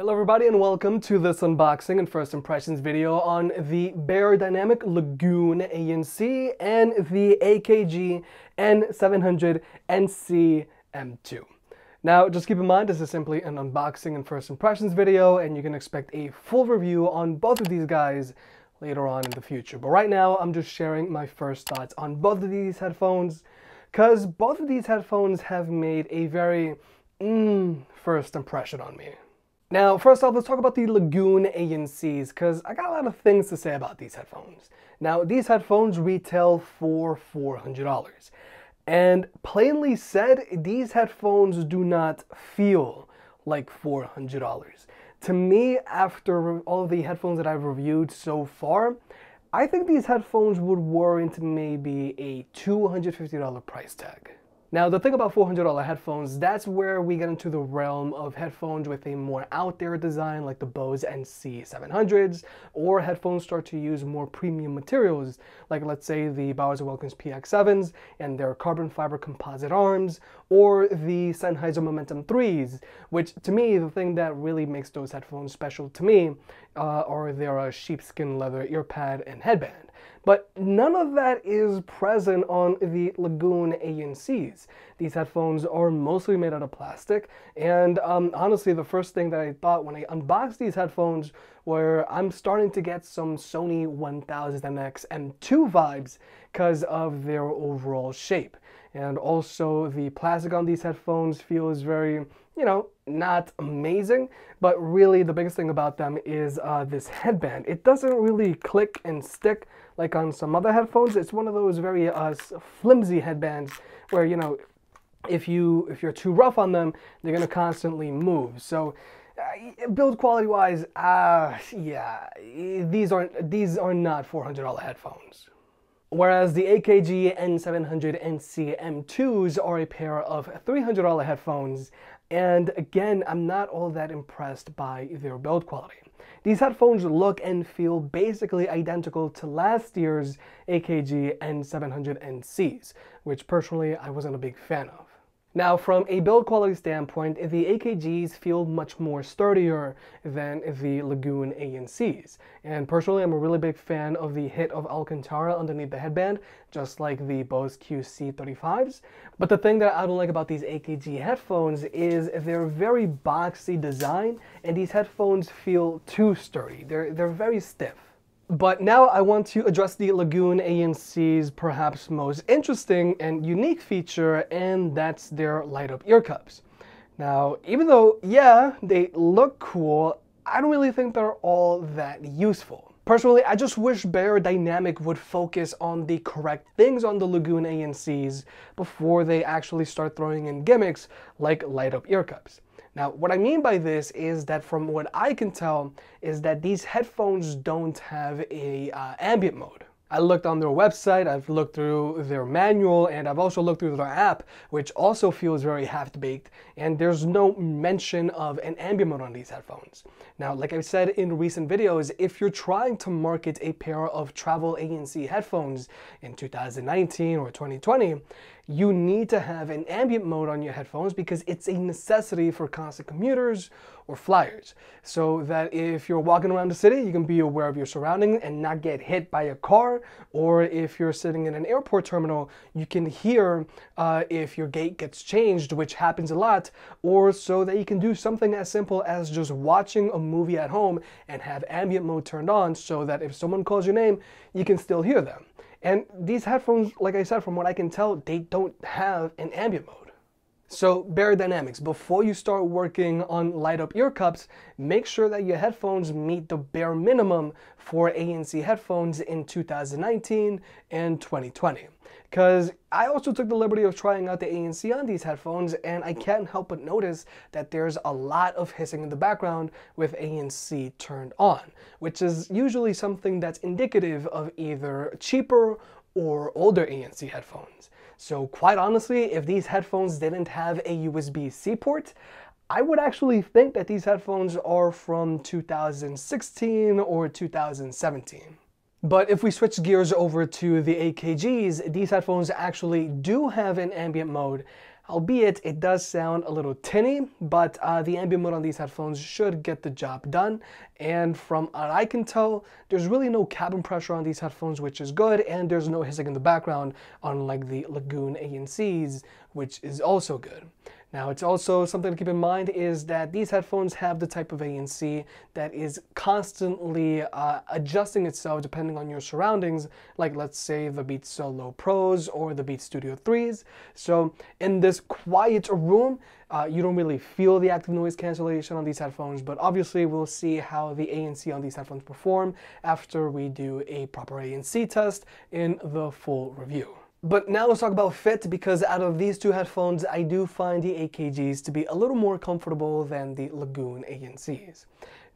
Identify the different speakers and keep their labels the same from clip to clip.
Speaker 1: Hello everybody and welcome to this unboxing and first impressions video on the Beyerdynamic Lagoon ANC and the AKG N700 NC M2. Now just keep in mind this is simply an unboxing and first impressions video and you can expect a full review on both of these guys later on in the future. But right now I'm just sharing my first thoughts on both of these headphones because both of these headphones have made a very mm, first impression on me. Now, first off, let's talk about the Lagoon ANCs, because I got a lot of things to say about these headphones. Now, these headphones retail for $400. And plainly said, these headphones do not feel like $400. To me, after all of the headphones that I've reviewed so far, I think these headphones would warrant maybe a $250 price tag. Now, the thing about $400 headphones, that's where we get into the realm of headphones with a more out there design like the Bose NC700s, or headphones start to use more premium materials like let's say the Bowers & Wilkins PX7s and their carbon fiber composite arms, or the Sennheiser Momentum 3s, which to me, the thing that really makes those headphones special to me uh, are their uh, sheepskin leather ear pad and headband. But none of that is present on the Lagoon ANCs. These headphones are mostly made out of plastic, and um, honestly, the first thing that I thought when I unboxed these headphones were I'm starting to get some Sony 1000MX M2 vibes because of their overall shape. And also, the plastic on these headphones feels very you know, not amazing, but really the biggest thing about them is uh, this headband. It doesn't really click and stick like on some other headphones. It's one of those very uh, flimsy headbands where, you know, if you if you're too rough on them, they're gonna constantly move. So uh, build quality wise, uh, yeah, these aren't these are not $400 headphones. Whereas the AKG N700 NC M2s are a pair of $300 headphones and again, I'm not all that impressed by their build quality. These headphones look and feel basically identical to last year's AKG N700NCs, which personally I wasn't a big fan of. Now, from a build quality standpoint, the AKGs feel much more sturdier than the Lagoon ANCs. And personally, I'm a really big fan of the hit of Alcantara underneath the headband, just like the Bose QC35s. But the thing that I don't like about these AKG headphones is their very boxy design, and these headphones feel too sturdy. They're, they're very stiff. But now I want to address the Lagoon ANC's perhaps most interesting and unique feature, and that's their light up ear cups. Now, even though, yeah, they look cool, I don't really think they're all that useful. Personally, I just wish Beyerdynamic would focus on the correct things on the Lagoon ANCs before they actually start throwing in gimmicks like light up ear cups. Now, what I mean by this is that from what I can tell is that these headphones don't have a uh, ambient mode. I looked on their website, I've looked through their manual, and I've also looked through their app, which also feels very half-baked, and there's no mention of an ambient mode on these headphones. Now, like I said in recent videos, if you're trying to market a pair of travel ANC headphones in 2019 or 2020, you need to have an ambient mode on your headphones because it's a necessity for constant commuters or flyers. So that if you're walking around the city, you can be aware of your surroundings and not get hit by a car. Or if you're sitting in an airport terminal, you can hear uh, if your gate gets changed, which happens a lot, or so that you can do something as simple as just watching a movie at home and have ambient mode turned on so that if someone calls your name, you can still hear them. And these headphones, like I said, from what I can tell, they don't have an ambient mode. So Beyerdynamics, before you start working on light up ear cups, make sure that your headphones meet the bare minimum for ANC headphones in 2019 and 2020. Because I also took the liberty of trying out the ANC on these headphones and I can't help but notice that there's a lot of hissing in the background with ANC turned on, which is usually something that's indicative of either cheaper or older ANC headphones. So quite honestly, if these headphones didn't have a USB-C port, I would actually think that these headphones are from 2016 or 2017. But if we switch gears over to the AKGs, these headphones actually do have an ambient mode. Albeit it does sound a little tinny, but uh, the ambient mode on these headphones should get the job done. And from what I can tell, there's really no cabin pressure on these headphones, which is good, and there's no hissing in the background, unlike the Lagoon ANCs, which is also good. Now, it's also something to keep in mind is that these headphones have the type of ANC that is constantly uh, adjusting itself depending on your surroundings, like let's say the Beats Solo Pros or the Beats Studio 3s. So in this quiet room, uh, you don't really feel the active noise cancellation on these headphones, but obviously we'll see how the ANC on these headphones perform after we do a proper ANC test in the full review. But now let's talk about fit because out of these two headphones, I do find the AKGs to be a little more comfortable than the Lagoon ANCs.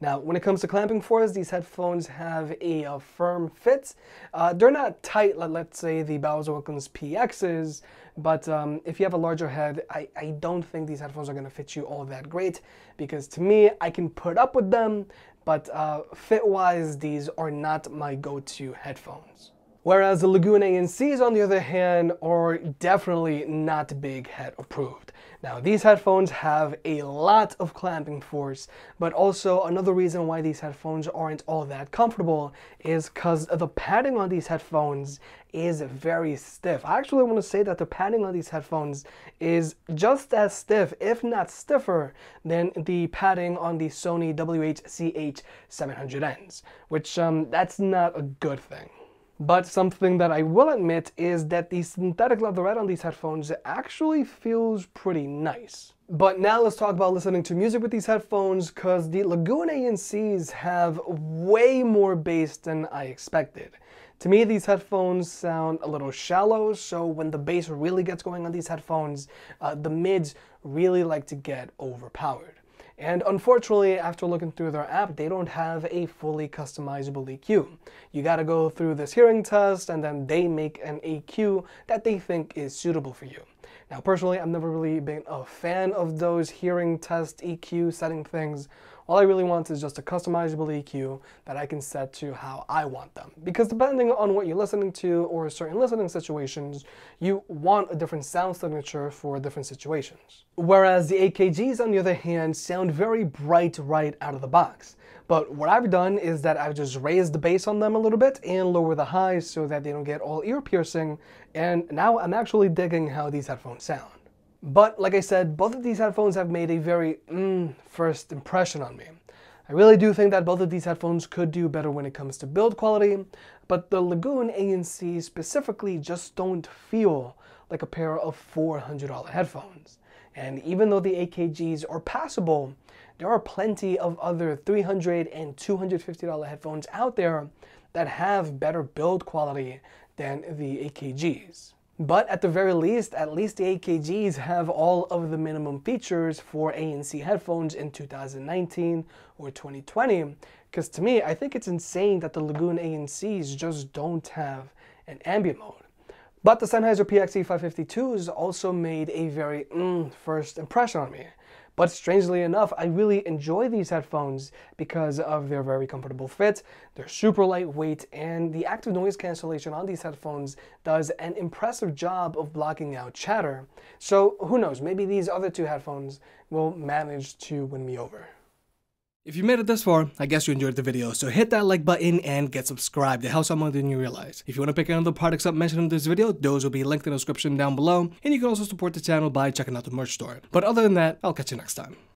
Speaker 1: Now, when it comes to clamping force, these headphones have a, a firm fit. Uh, they're not tight, like let's say the Bowers Wilkins PXs, but um, if you have a larger head, I, I don't think these headphones are going to fit you all that great because to me, I can put up with them, but uh, fit-wise, these are not my go-to headphones. Whereas the Lagoon ANCs, on the other hand, are definitely not big head approved. Now, these headphones have a lot of clamping force, but also another reason why these headphones aren't all that comfortable is because the padding on these headphones is very stiff. I actually want to say that the padding on these headphones is just as stiff, if not stiffer, than the padding on the Sony WH-CH700Ns, which um, that's not a good thing. But something that I will admit is that the synthetic leatherette on these headphones actually feels pretty nice. But now let's talk about listening to music with these headphones because the Lagoon ANCs have way more bass than I expected. To me, these headphones sound a little shallow, so when the bass really gets going on these headphones, uh, the mids really like to get overpowered. And unfortunately, after looking through their app, they don't have a fully customizable EQ. You gotta go through this hearing test and then they make an EQ that they think is suitable for you. Now, personally, I've never really been a fan of those hearing test EQ setting things all I really want is just a customizable EQ that I can set to how I want them. Because depending on what you're listening to or certain listening situations, you want a different sound signature for different situations. Whereas the AKGs, on the other hand, sound very bright right out of the box. But what I've done is that I've just raised the bass on them a little bit and lower the highs so that they don't get all ear piercing. And now I'm actually digging how these headphones sound. But like I said, both of these headphones have made a very mm, first impression on me. I really do think that both of these headphones could do better when it comes to build quality, but the Lagoon ANC specifically just don't feel like a pair of $400 headphones. And even though the AKGs are passable, there are plenty of other $300 and $250 headphones out there that have better build quality than the AKGs. But at the very least, at least the AKGs have all of the minimum features for ANC headphones in 2019 or 2020. Because to me, I think it's insane that the Lagoon ANCs just don't have an ambient mode. But the Sennheiser PXC 552s also made a very mm, first impression on me. But strangely enough, I really enjoy these headphones because of their very comfortable fit, they're super lightweight, and the active noise cancellation on these headphones does an impressive job of blocking out chatter. So who knows, maybe these other two headphones will manage to win me over. If you made it this far, I guess you enjoyed the video, so hit that like button and get subscribed. It helps out more than you realize. If you want to pick any of the products up mentioned in this video, those will be linked in the description down below, and you can also support the channel by checking out the merch store. But other than that, I'll catch you next time.